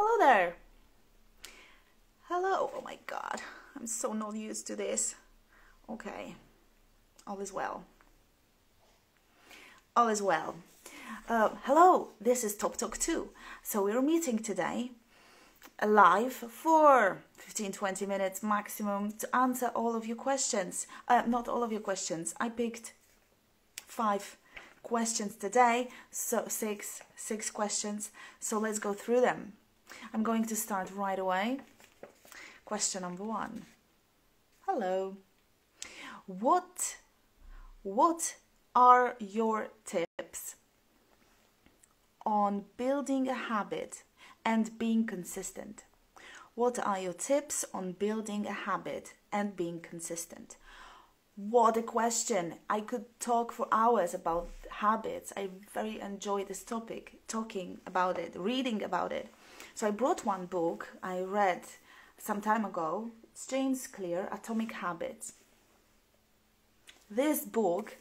Hello there. Hello. Oh my god. I'm so not used to this. Okay. All is well. All is well. Uh, hello, this is Top Talk 2. So we're meeting today live for 15 20 minutes maximum to answer all of your questions. Uh, not all of your questions. I picked five questions today, so six six questions. So let's go through them. I'm going to start right away. Question number 1. Hello. What what are your tips on building a habit and being consistent? What are your tips on building a habit and being consistent? What a question! I could talk for hours about habits. I very enjoy this topic, talking about it, reading about it. So I brought one book I read some time ago. It's James Clear, Atomic Habits. This book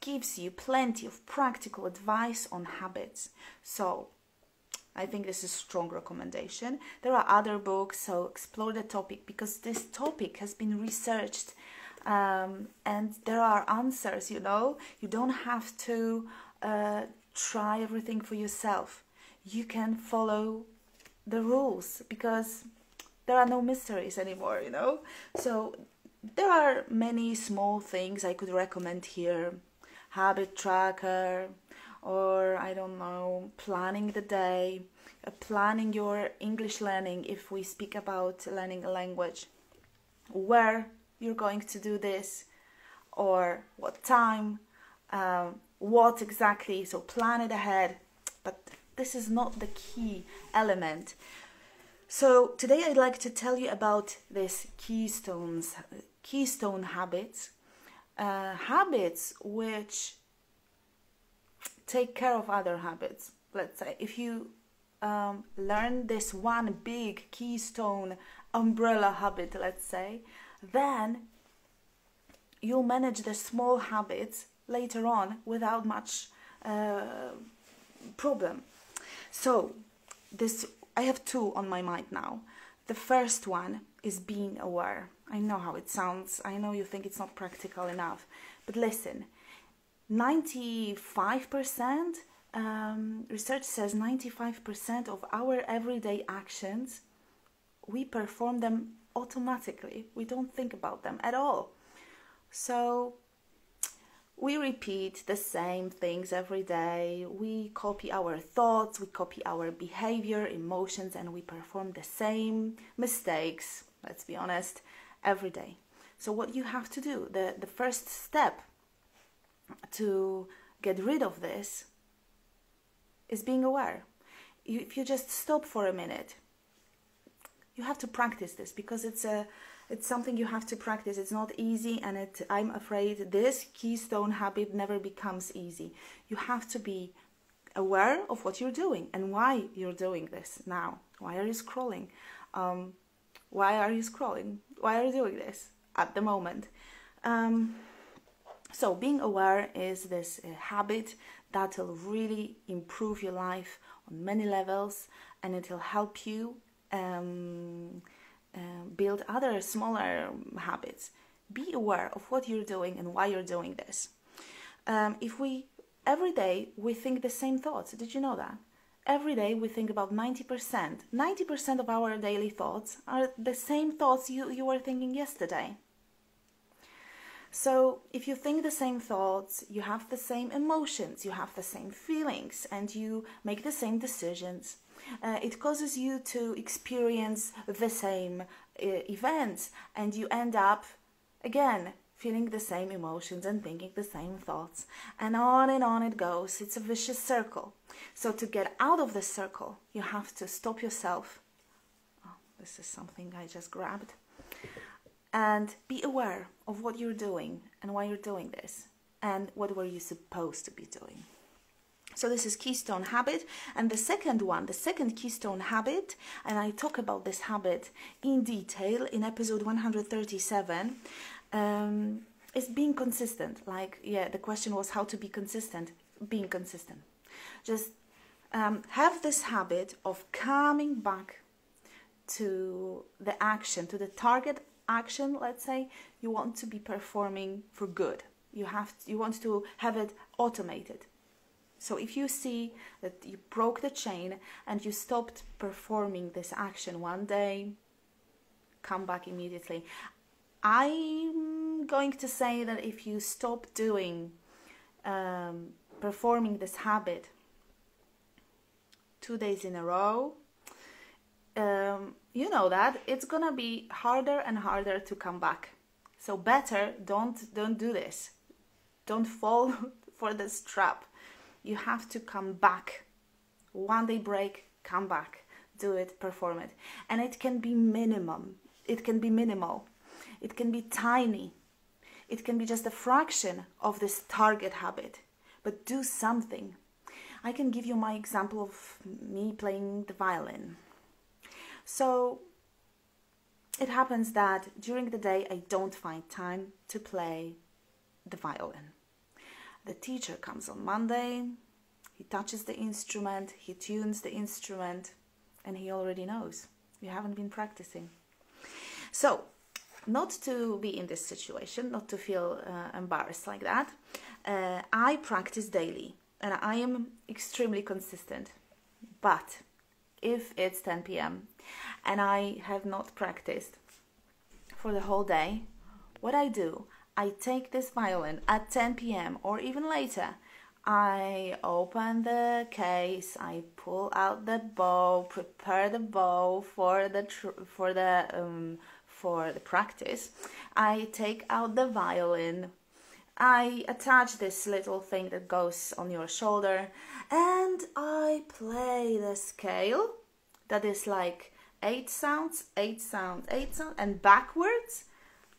gives you plenty of practical advice on habits. So I think this is a strong recommendation. There are other books, so explore the topic because this topic has been researched um, and there are answers, you know. You don't have to uh, try everything for yourself. You can follow the rules because there are no mysteries anymore, you know. So there are many small things I could recommend here habit tracker or I don't know, planning the day, uh, planning your English learning if we speak about learning a language, where you're going to do this, or what time, um, what exactly. So plan it ahead, but this is not the key element. So today I'd like to tell you about this keystones, keystone habits, uh, habits which take care of other habits. Let's say if you um, learn this one big keystone umbrella habit, let's say, then you'll manage the small habits later on without much uh, problem. So this I have two on my mind now. The first one is being aware. I know how it sounds. I know you think it's not practical enough, but listen 95% um, research says 95% of our everyday actions we perform them automatically we don't think about them at all so we repeat the same things every day we copy our thoughts we copy our behavior emotions and we perform the same mistakes let's be honest every day so what you have to do the the first step to get rid of this is being aware. If you just stop for a minute, you have to practice this because it's a it's something you have to practice. It's not easy, and it, I'm afraid this keystone habit never becomes easy. You have to be aware of what you're doing and why you're doing this now. Why are you scrolling? Um, why are you scrolling? Why are you doing this at the moment? Um, so, being aware is this uh, habit that will really improve your life on many levels and it will help you um, uh, build other smaller habits. Be aware of what you're doing and why you're doing this. Um, if we every day we think the same thoughts, did you know that? Every day we think about 90%. 90% of our daily thoughts are the same thoughts you, you were thinking yesterday. So, if you think the same thoughts, you have the same emotions, you have the same feelings, and you make the same decisions, uh, it causes you to experience the same uh, events, and you end up again feeling the same emotions and thinking the same thoughts, and on and on it goes. It's a vicious circle. So, to get out of the circle, you have to stop yourself. Oh, this is something I just grabbed and be aware of what you're doing and why you're doing this and what were you supposed to be doing. So this is keystone habit and the second one, the second keystone habit and I talk about this habit in detail in episode 137 um, is being consistent. Like yeah, the question was how to be consistent. Being consistent. Just um, have this habit of coming back to the action, to the target action. Let's say you want to be performing for good. You have you want to have it automated. So if you see that you broke the chain and you stopped performing this action one day, come back immediately. I'm going to say that if you stop doing um, performing this habit two days in a row, um, you know that it's gonna be harder and harder to come back. So better don't don't do this. Don't fall for this trap. You have to come back. One day break, come back, do it, perform it, and it can be minimum. It can be minimal. It can be tiny. It can be just a fraction of this target habit, but do something. I can give you my example of me playing the violin. So it happens that during the day I don't find time to play the violin. The teacher comes on Monday, he touches the instrument, he tunes the instrument, and he already knows. You haven't been practicing. So, not to be in this situation, not to feel uh, embarrassed like that, uh, I practice daily and I am extremely consistent. But if it's 10 p.m. and I have not practiced for the whole day, what I do, I take this violin at 10 p.m. or even later. I open the case, I pull out the bow, prepare the bow for the for the um, for the practice. I take out the violin, I attach this little thing that goes on your shoulder and I play the scale that is like eight sounds, eight sounds, eight sounds, and backwards,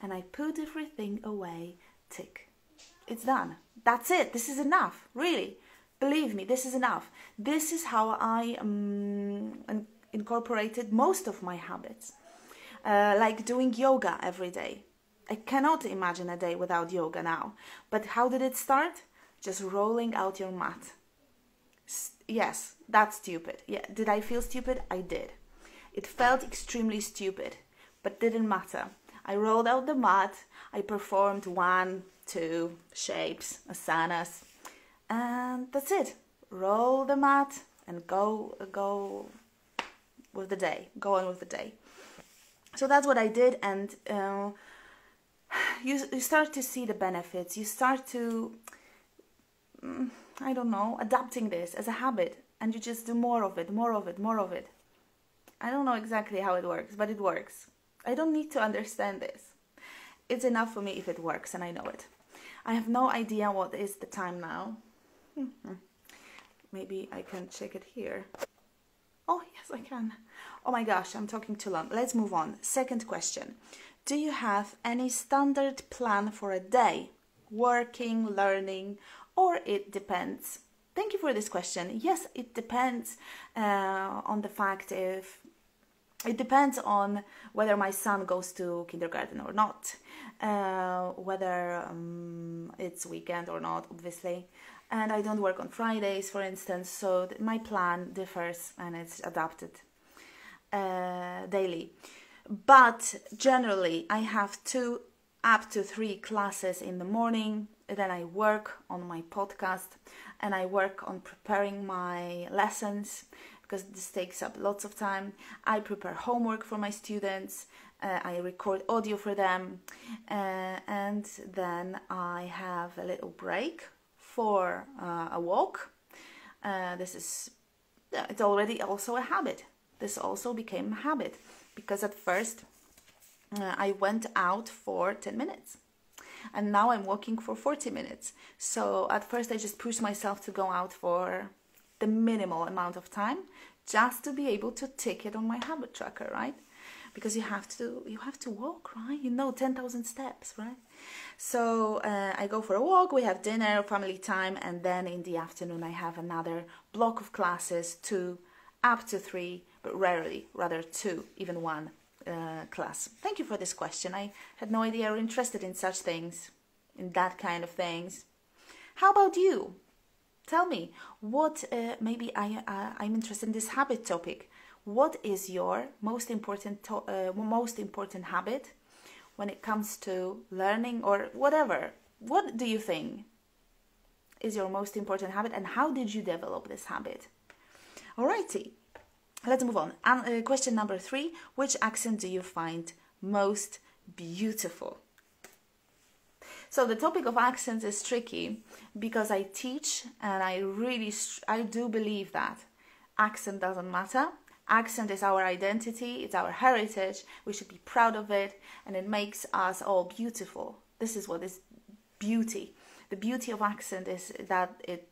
and I put everything away. Tick. It's done. That's it. This is enough. Really. Believe me, this is enough. This is how I um, incorporated most of my habits. Uh, like doing yoga every day. I cannot imagine a day without yoga now. But how did it start? Just rolling out your mat. S- yes, that's stupid. Yeah, did I feel stupid? I did. It felt extremely stupid, but didn't matter. I rolled out the mat. I performed one, two shapes, asanas, and that's it. Roll the mat and go go with the day. Go on with the day. So that's what I did, and uh, you you start to see the benefits. You start to mm, I don't know, adapting this as a habit, and you just do more of it, more of it, more of it. I don't know exactly how it works, but it works. I don't need to understand this. It's enough for me if it works and I know it. I have no idea what is the time now. Maybe I can check it here. Oh, yes, I can. Oh my gosh, I'm talking too long. Let's move on. Second question Do you have any standard plan for a day? Working, learning, or it depends? Thank you for this question. Yes, it depends uh, on the fact if it depends on whether my son goes to kindergarten or not, uh, whether um, it's weekend or not, obviously. And I don't work on Fridays, for instance, so my plan differs and it's adapted uh, daily. But generally, I have two up to three classes in the morning. Then I work on my podcast and I work on preparing my lessons because this takes up lots of time. I prepare homework for my students, uh, I record audio for them, uh, and then I have a little break for uh, a walk. Uh, this is it's already also a habit. This also became a habit because at first uh, I went out for 10 minutes and now I'm walking for 40 minutes. So at first I just pushed myself to go out for the minimal amount of time just to be able to tick it on my habit tracker, right? Because you have to you have to walk, right? You know, ten thousand steps, right? So uh, I go for a walk. We have dinner, family time, and then in the afternoon I have another block of classes, two up to three, but rarely, rather two, even one uh, class. Thank you for this question. I had no idea you're interested in such things, in that kind of things. How about you? Tell me what uh, maybe I uh, I'm interested in this habit topic. What is your most important uh, most important habit when it comes to learning or whatever? What do you think is your most important habit, and how did you develop this habit? Alrighty, let's move on. Uh, question number three: Which accent do you find most beautiful? So the topic of accents is tricky because I teach and I really I do believe that accent doesn't matter. Accent is our identity, it's our heritage. We should be proud of it and it makes us all beautiful. This is what is beauty. The beauty of accent is that it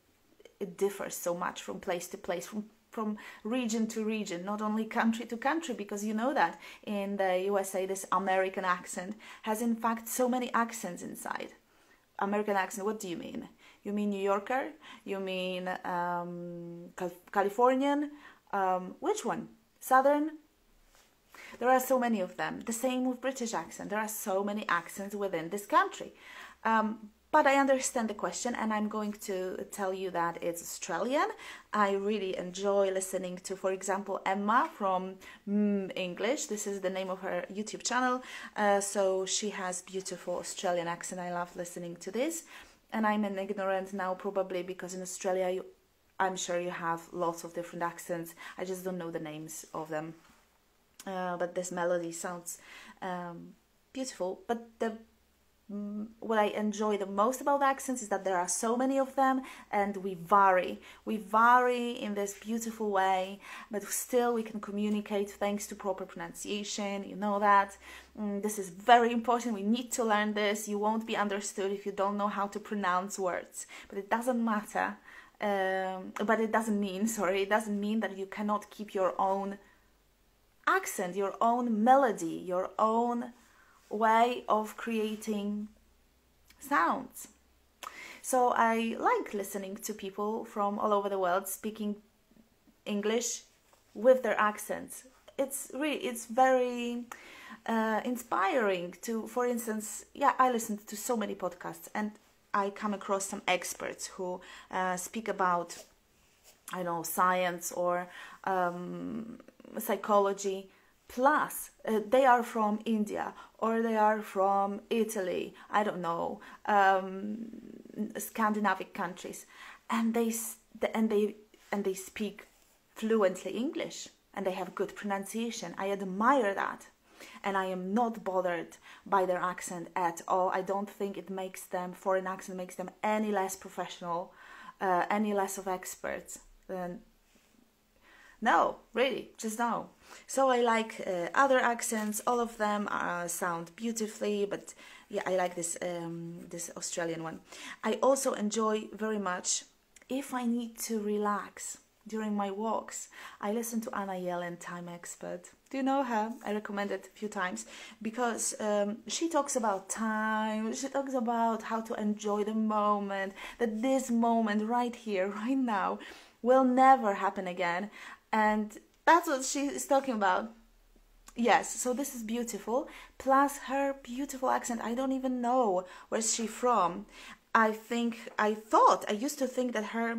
it differs so much from place to place, from from region to region, not only country to country, because you know that in the USA, this American accent has in fact so many accents inside. American accent, what do you mean? You mean New Yorker? You mean um, Californian? Um, which one? Southern? There are so many of them. The same with British accent. There are so many accents within this country. Um, but I understand the question, and I'm going to tell you that it's Australian. I really enjoy listening to, for example, Emma from mm, English. This is the name of her YouTube channel. Uh, so she has beautiful Australian accent. I love listening to this. And I'm an ignorant now, probably because in Australia, you, I'm sure you have lots of different accents. I just don't know the names of them. Uh, but this melody sounds um, beautiful. But the what I enjoy the most about accents is that there are so many of them and we vary. We vary in this beautiful way, but still we can communicate thanks to proper pronunciation. You know that. Mm, this is very important. We need to learn this. You won't be understood if you don't know how to pronounce words, but it doesn't matter. Um, but it doesn't mean, sorry, it doesn't mean that you cannot keep your own accent, your own melody, your own way of creating sounds. So I like listening to people from all over the world speaking English with their accents. It's really it's very uh, inspiring to, for instance, yeah, I listen to so many podcasts and I come across some experts who uh, speak about, I know, science or um, psychology plus uh, they are from India or they are from Italy, I don't know, um, Scandinavic countries, and they and they and they speak fluently English and they have good pronunciation. I admire that. And I am not bothered by their accent at all. I don't think it makes them, foreign accent makes them any less professional, uh, any less of experts than no, really, just no. So I like uh, other accents. All of them uh, sound beautifully, but yeah, I like this um, this Australian one. I also enjoy very much if I need to relax during my walks. I listen to Anna Yellen, Time Expert. Do you know her? I recommend it a few times because um, she talks about time. She talks about how to enjoy the moment. That this moment right here, right now, will never happen again and that's what she is talking about. Yes so this is beautiful. Plus her beautiful accent i don't even know where's she from. I think i thought i used to think that her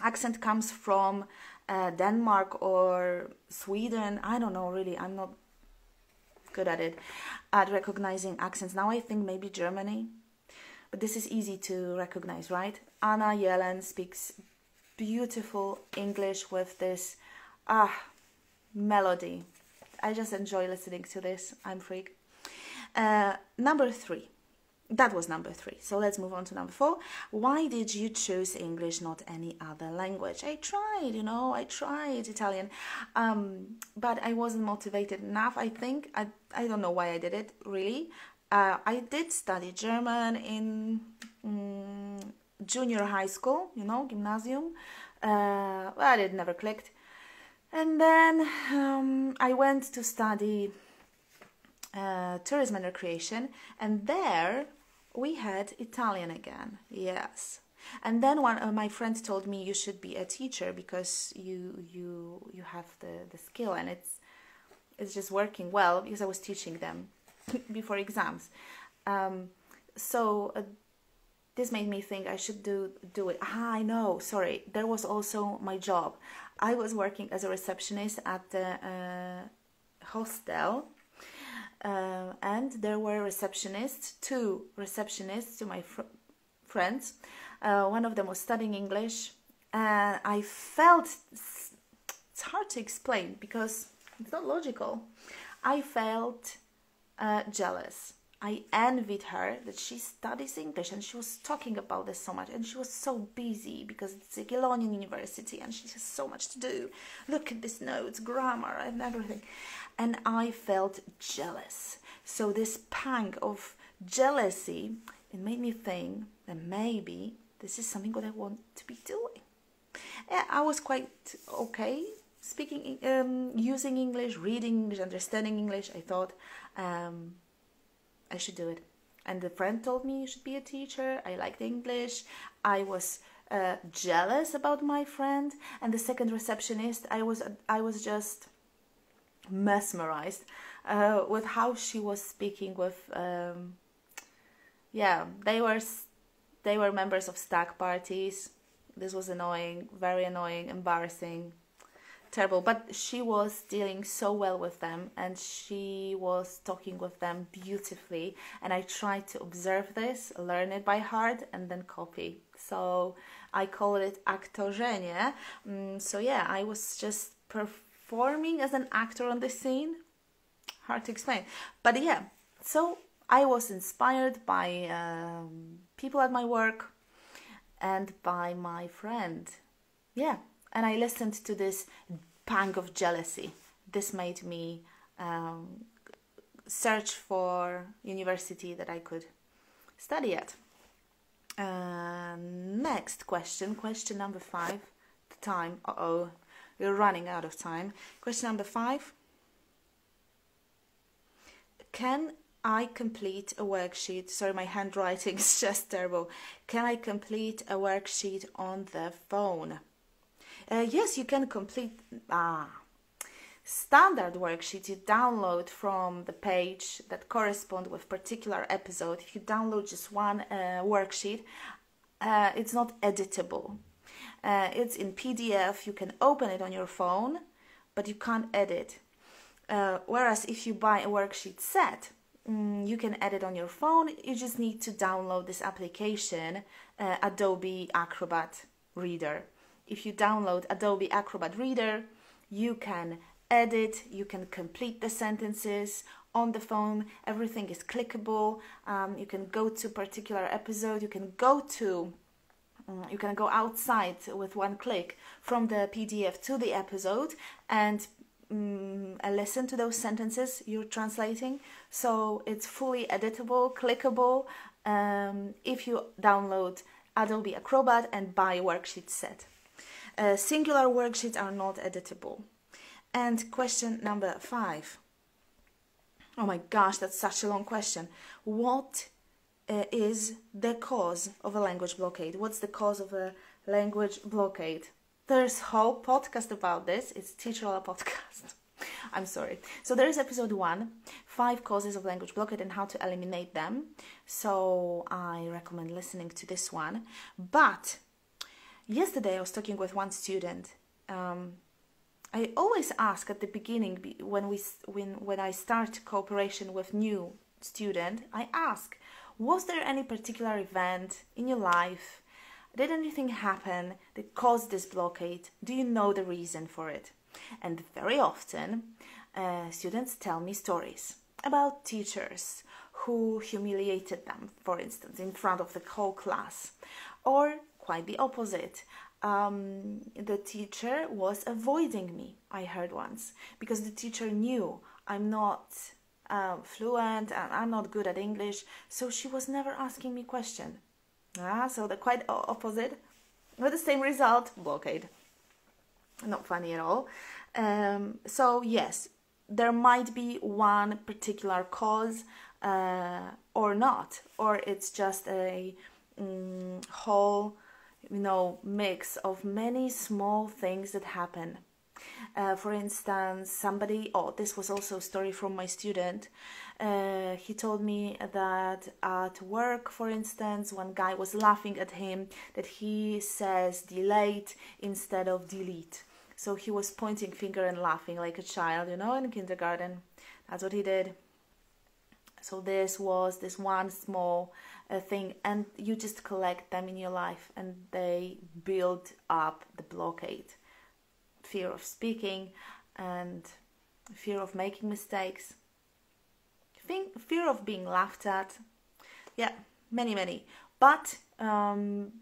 accent comes from uh, denmark or sweden. I don't know really i'm not good at it at recognizing accents. Now i think maybe germany. But this is easy to recognize right? Anna yellen speaks beautiful english with this ah, melody. I just enjoy listening to this. I'm freak. Uh, number three. That was number three. So let's move on to number four. Why did you choose English, not any other language? I tried, you know, I tried Italian, um, but I wasn't motivated enough. I think I I don't know why I did it really. Uh, I did study German in um, junior high school, you know, gymnasium, uh, but it never clicked. And then um, I went to study uh, tourism and recreation, and there we had Italian again. Yes. And then one of my friends told me you should be a teacher because you you you have the, the skill and it's it's just working well because I was teaching them before exams. Um, so uh, this made me think I should do do it. Ah, I know. Sorry, there was also my job. I was working as a receptionist at the uh, hostel, uh, and there were receptionists, two receptionists to my fr- friends. Uh, one of them was studying English, and I felt it's hard to explain because it's not logical. I felt uh, jealous I envied her that she studies English and she was talking about this so much and she was so busy because it's a Jagiellonian University and she has so much to do. Look at these notes, grammar and everything. And I felt jealous. So this pang of jealousy, it made me think that maybe this is something that I want to be doing. Yeah, I was quite okay speaking, um, using English, reading English, understanding English. I thought, um, I should do it. And the friend told me you should be a teacher. I liked English. I was uh, jealous about my friend. And the second receptionist, I was I was just mesmerized uh, with how she was speaking with. Um, yeah, they were they were members of stag parties. This was annoying, very annoying, embarrassing terrible but she was dealing so well with them and she was talking with them beautifully and i tried to observe this learn it by heart and then copy. So i call it aktorzenie mm, so yeah i was just performing as an actor on the scene. Hard to explain. But yeah so i was inspired by um, people at my work and by my friend. Yeah and I listened to this pang of jealousy. This made me um, search for university that I could study at. Uh, next question, question number five. The time. Uh oh, we're running out of time. Question number five. Can I complete a worksheet? Sorry, my handwriting is just terrible. Can I complete a worksheet on the phone? Uh, yes, you can complete ah, standard worksheet you download from the page that correspond with particular episode. If you download just one uh, worksheet, uh, it's not editable. Uh, it's in PDF. You can open it on your phone, but you can't edit. Uh, whereas if you buy a worksheet set, mm, you can edit on your phone. You just need to download this application, uh, Adobe Acrobat Reader if you download Adobe Acrobat Reader, you can edit, you can complete the sentences on the phone. Everything is clickable. Um, you can go to particular episode. You can go to um, you can go outside with one click from the PDF to the episode and um, listen to those sentences you're translating. So it's fully editable, clickable. Um, if you download Adobe Acrobat and buy worksheet set. Uh, singular worksheets are not editable. And question number five. Oh my gosh, that's such a long question. What uh, is the cause of a language blockade? What's the cause of a language blockade? There's whole podcast about this. It's Teacher podcast. I'm sorry. So there is episode one, five causes of language blockade and how to eliminate them. So I recommend listening to this one. But Yesterday, I was talking with one student. Um, I always ask at the beginning when we when when I start cooperation with new student, I ask, was there any particular event in your life? Did anything happen that caused this blockade? Do you know the reason for it? And very often, uh, students tell me stories about teachers who humiliated them, for instance, in front of the whole class, or quite the opposite. Um, the teacher was avoiding me, I heard once, because the teacher knew I'm not uh, fluent and I'm not good at English, so she was never asking me question. Ah, so the quite opposite, with the same result, blockade. Not funny at all. Um, so yes, there might be one particular cause uh, or not, or it's just a um, whole you know mix of many small things that happen Uh, for instance, somebody, oh, this was also a story from my student. Uh, he told me that at work, for instance, one guy was laughing at him that he says delete instead of delete. So he was pointing finger and laughing like a child, you know, in kindergarten. That's what he did. So this was this one small uh, thing, and you just collect them in your life, and they build up the blockade, fear of speaking, and fear of making mistakes, fear of being laughed at. Yeah, many, many. But um,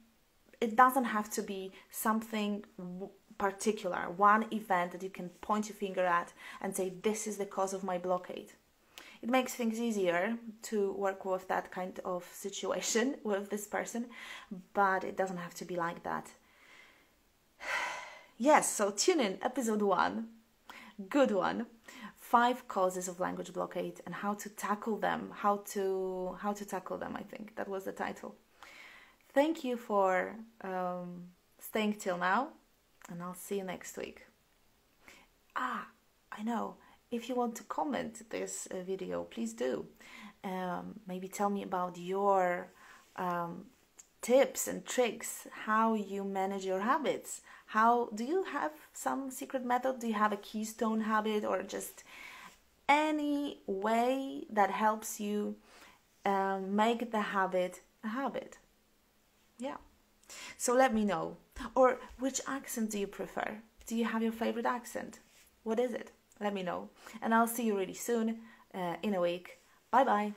it doesn't have to be something particular, one event that you can point your finger at and say, This is the cause of my blockade. It makes things easier to work with that kind of situation with this person, but it doesn't have to be like that. yes, so tune in, episode one. Good one. Five causes of language blockade and how to tackle them. How to how to tackle them i think. That was the title. Thank you for um, staying till now and i'll see you next week. Ah i know if you want to comment this uh, video please do. Um, maybe tell me about your um, tips and tricks how you manage your habits. How do you have some secret method? Do you have a keystone habit or just any way that helps you um, make the habit a habit? Yeah. So let me know. Or which accent do you prefer? Do you have your favorite accent? What is it let me know. And i'll see you really soon uh, in a week. Bye bye